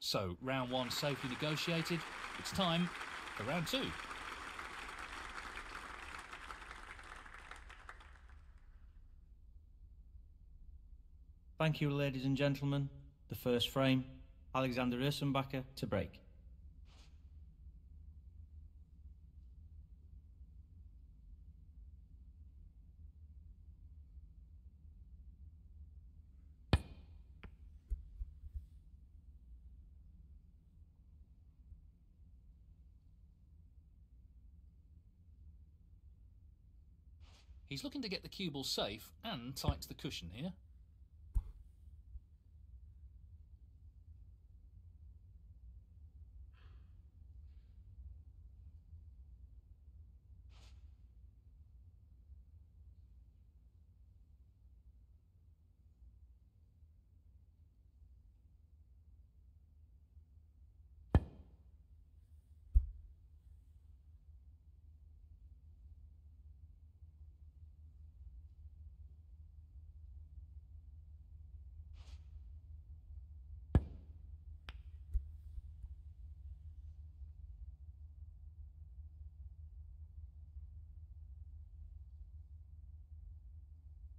So, round one safely negotiated. It's time for round two. Thank you, ladies and gentlemen. The first frame, Alexander Ursenbacher to break. He's looking to get the cue ball safe and tight to the cushion here.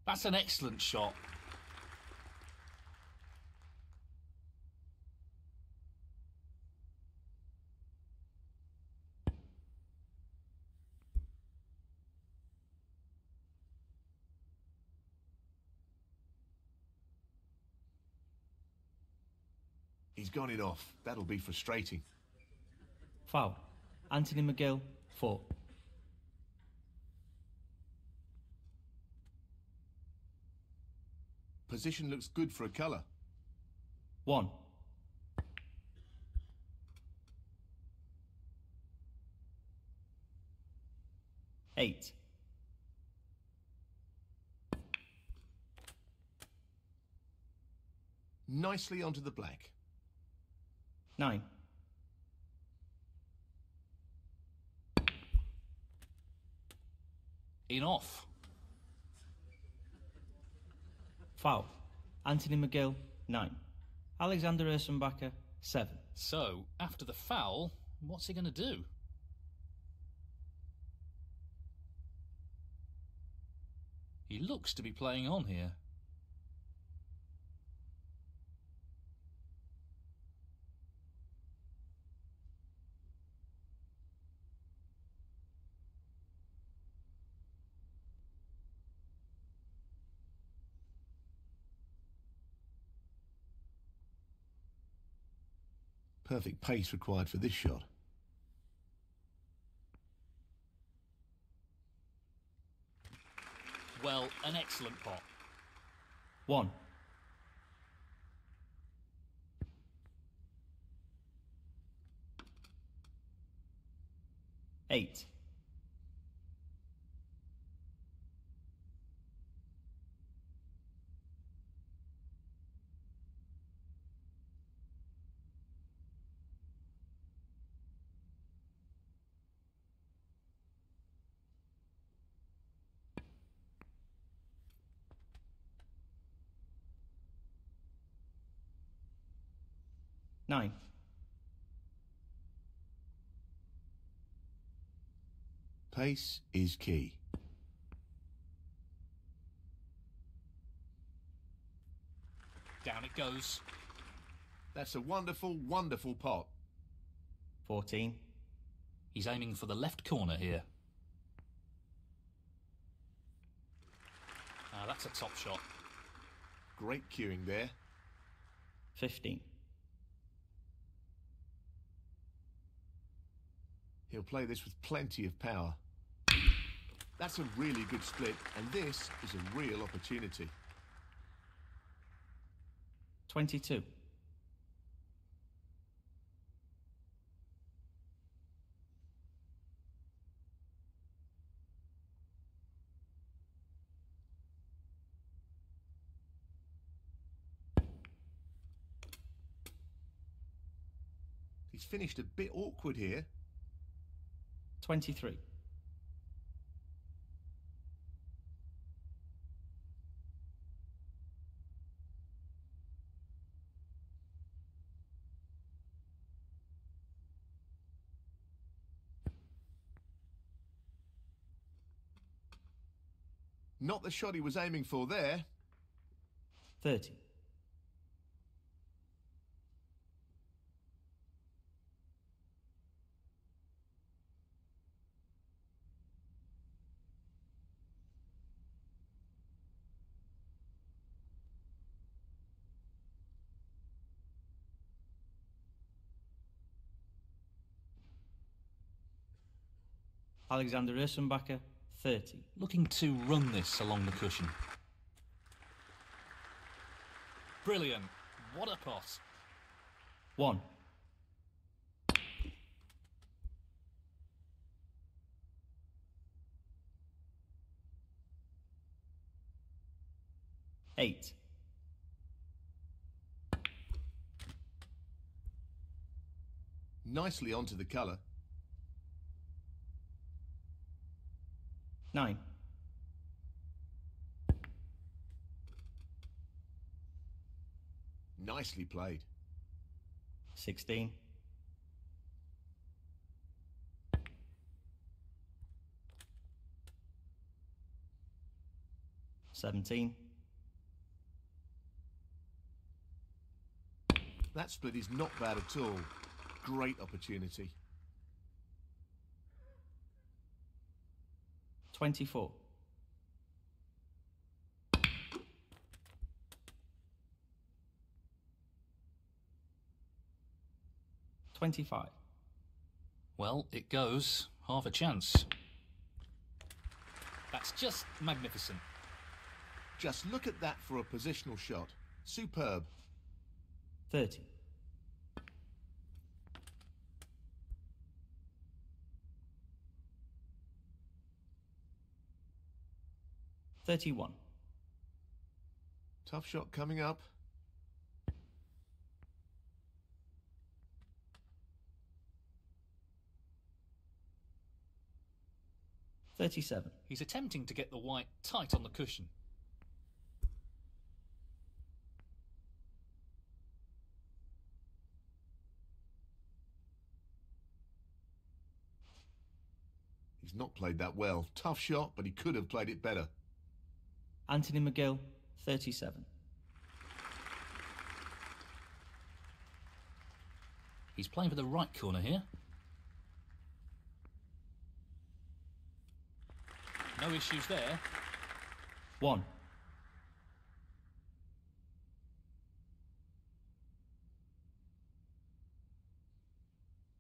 That's an excellent shot. He's gone it off. That'll be frustrating. Foul. Anthony McGill, 4. Position looks good for a colour. 1. Eight. Nicely onto the black. Nine. In off. Foul. Anthony McGill, 9. Alexander Ursenbacher, 7. So, after the foul, what's he going to do? He looks to be playing on here. Perfect pace required for this shot. Well, an excellent pot. 1. Eight. Nine. Pace is key. Down it goes. That's a wonderful, wonderful pot. 14. He's aiming for the left corner here. Ah, that's a top shot. Great cueing there. 15. He'll play this with plenty of power. That's a really good split, and this is a real opportunity. 22. He's finished a bit awkward here. 23. Not the shot he was aiming for there. 30. Alexander Ursenbacher, 30. Looking to run this along the cushion. Brilliant. What a pot. 1. Eight. Nicely onto the colour. Nine. Nicely played. Sixteen. Seventeen. That split is not bad at all. Great opportunity. Twenty-four. Twenty-five. Well, it goes. Half a chance. That's just magnificent. Just look at that for a positional shot. Superb. Thirty. Thirty-one. Tough shot coming up. Thirty-seven. He's attempting to get the white tight on the cushion. He's not played that well. Tough shot, but he could have played it better. Anthony McGill, 37. He's playing for the right corner here. No issues there. 1.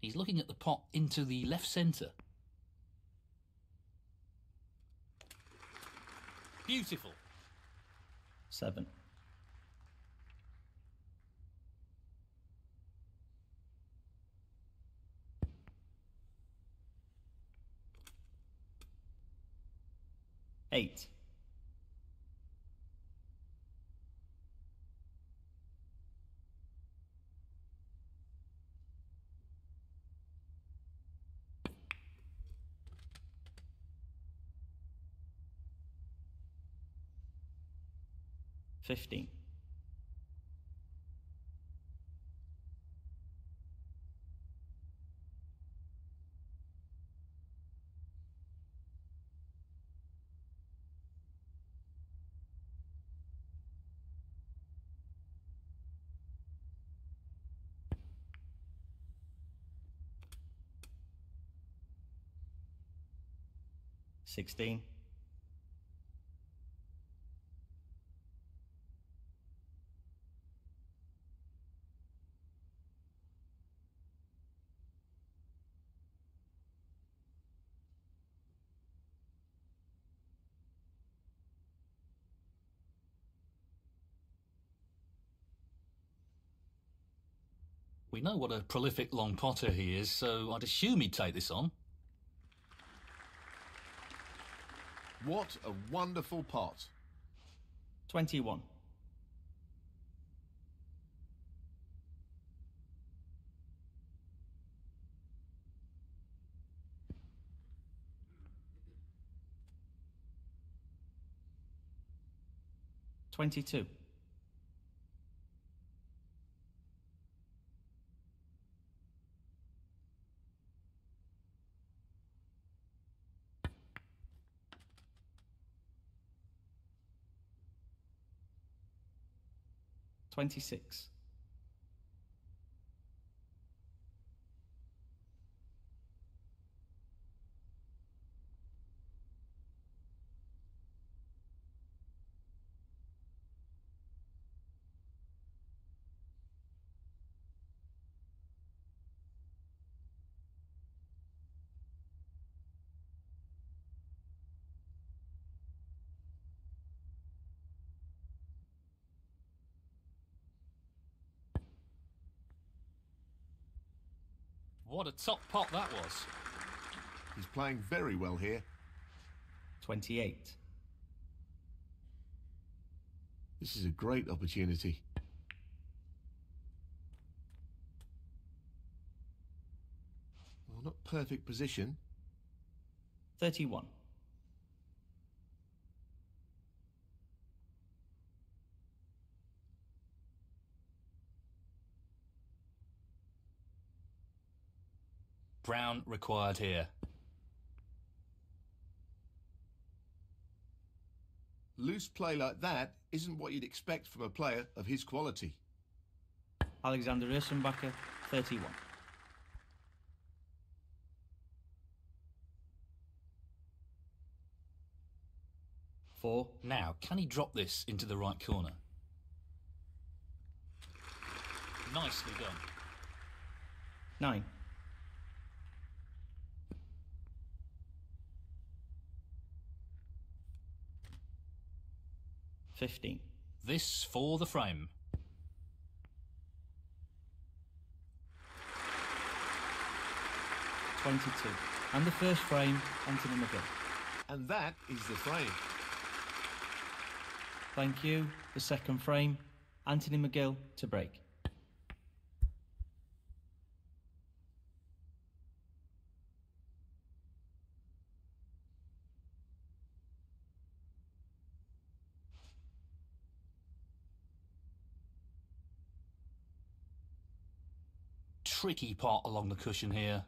He's looking at the pot into the left centre. Beautiful. 7. Eight. Fifteen. Sixteen. We know what a prolific long potter he is, so I'd assume he'd take this on. What a wonderful pot. Twenty-one. Twenty-two. 26. What a top pot that was. He's playing very well here. 28. This is a great opportunity. Well, not perfect position. 31. Brown required here. Loose play like that isn't what you'd expect from a player of his quality. Alexander Ursenbacher, 31. Four. Now, can he drop this into the right corner? Nicely done. Nine. Fifteen. This for the frame. Twenty-two. And the first frame, Anthony McGill. And that is the frame. Thank you. The second frame, Anthony McGill to break. Tricky part along the cushion here.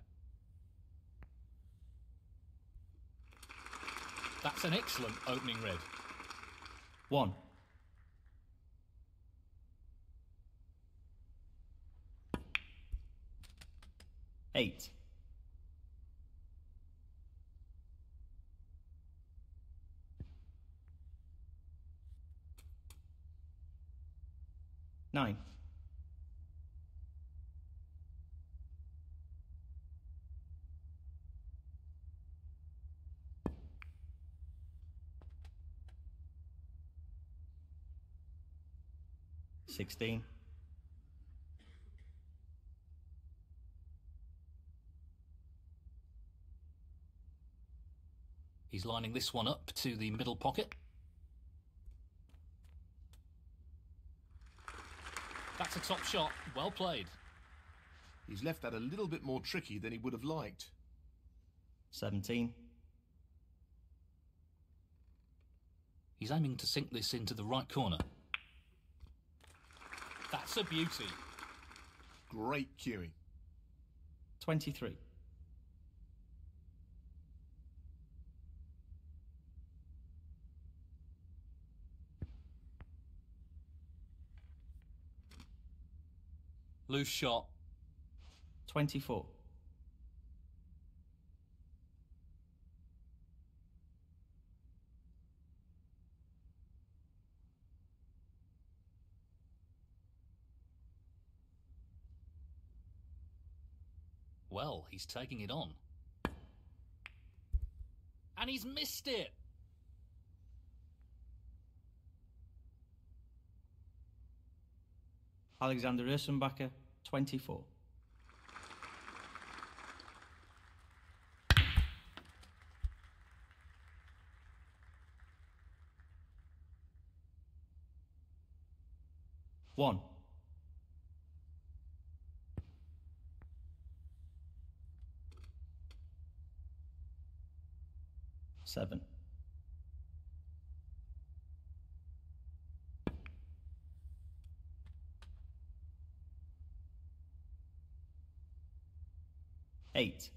That's an excellent opening red. One. Eight. Nine. Sixteen. He's lining this one up to the middle pocket. That's a top shot. Well played. He's left that a little bit more tricky than he would have liked. Seventeen. He's aiming to sink this into the right corner. That's a beauty. Great cueing. 23. Loose shot. 24. He's taking it on. And he's missed it. Alexander Ursenbacher, 24. One. 7. Eight.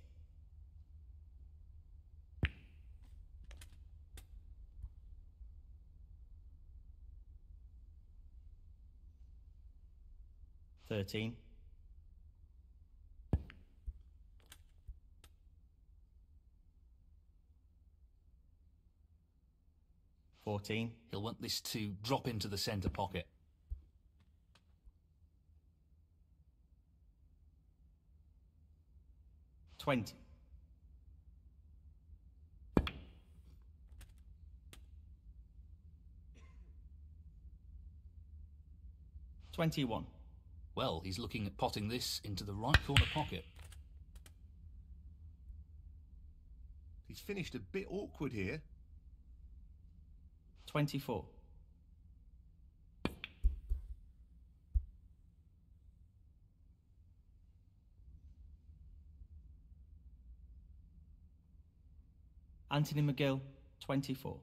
Thirteen. 14. He'll want this to drop into the centre pocket. Twenty. Twenty-one. Well, he's looking at potting this into the right corner pocket. He's finished a bit awkward here. 24. Anthony McGill, 24.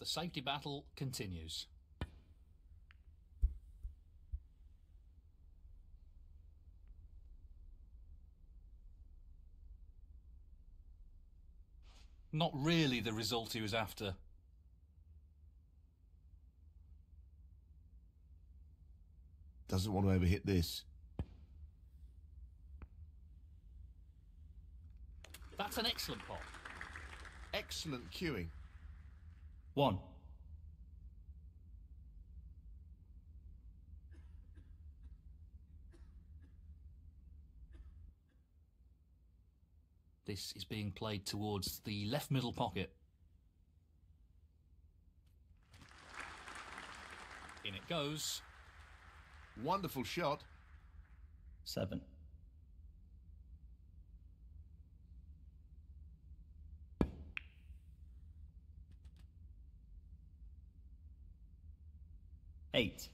The safety battle continues. Not really the result he was after. Doesn't want to overhit this. That's an excellent pot. Excellent cueing. 1. This is being played towards the left middle pocket. In it goes. Wonderful shot. 7. Eight.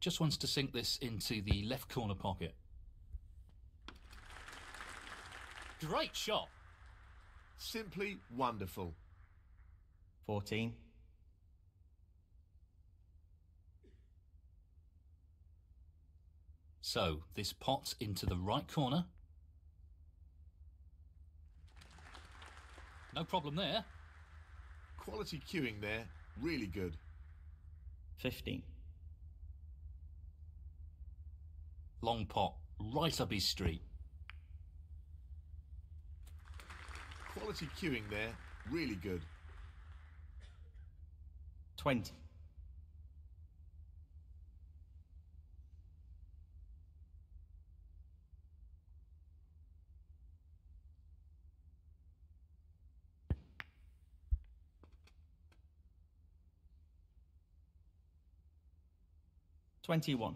Just wants to sink this into the left corner pocket. Great shot. Simply wonderful. 14. So, this pot into the right corner. No problem there. Quality cueing there. Really good. 15. Long pot, right up his street. Quality cueing there. Really good. 20. Twenty-one.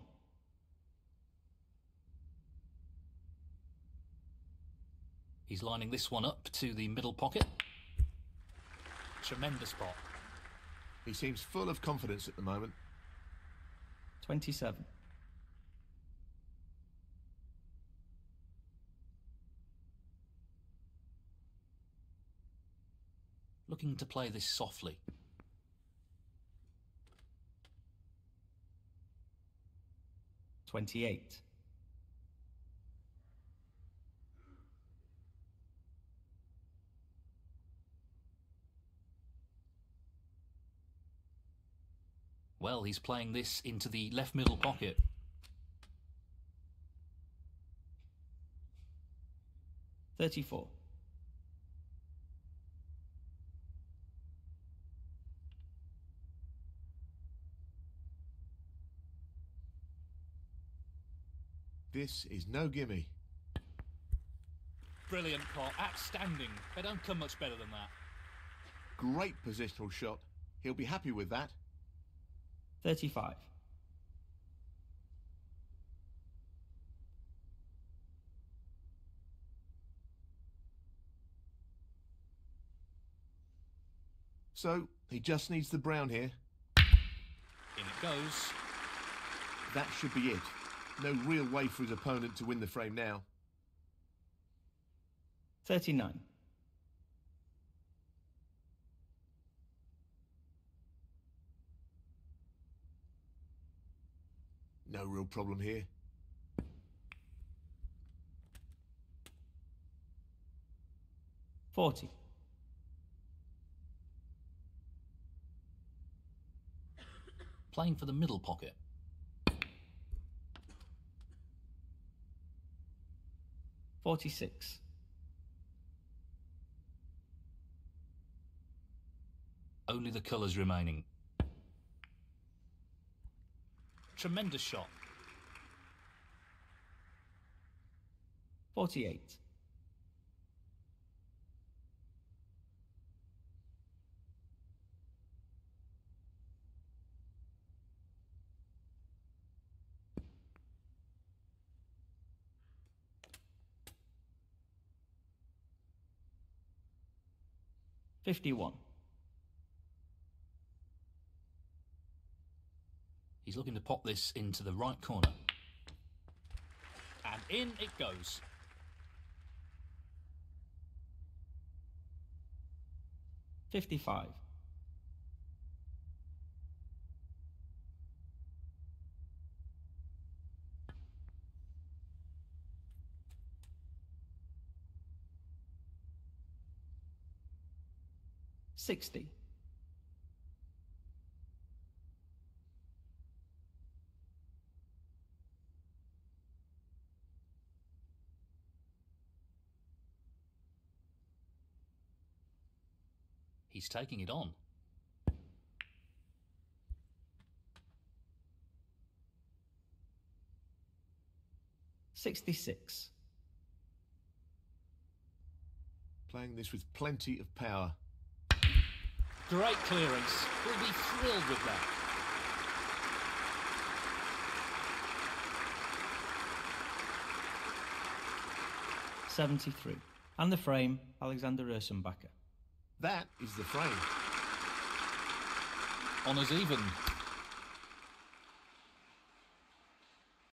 He's lining this one up to the middle pocket. Tremendous pot. He seems full of confidence at the moment. Twenty-seven. Looking to play this softly. Twenty-eight. Well, he's playing this into the left middle pocket. Thirty-four. This is no gimme. Brilliant pot, outstanding. They don't come much better than that. Great positional shot. He'll be happy with that. 35. So, he just needs the brown here. In it goes. That should be it. No real way for his opponent to win the frame now. 39. No real problem here. Forty. Playing for the middle pocket. Forty-six. Only the colours remaining. Tremendous shot. Forty-eight. Fifty-one. He's looking to pop this into the right corner. And in it goes. Fifty-five. Sixty. He's taking it on. Sixty-six. Playing this with plenty of power. Great clearance. We'll be thrilled with that. Seventy-three. And the frame, Alexander Ursenbacher. That is the frame. Honours even.